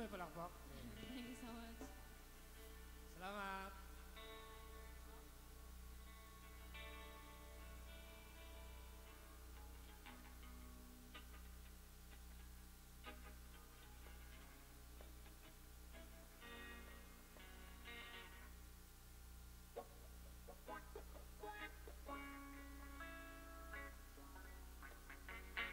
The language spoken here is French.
vais pas la.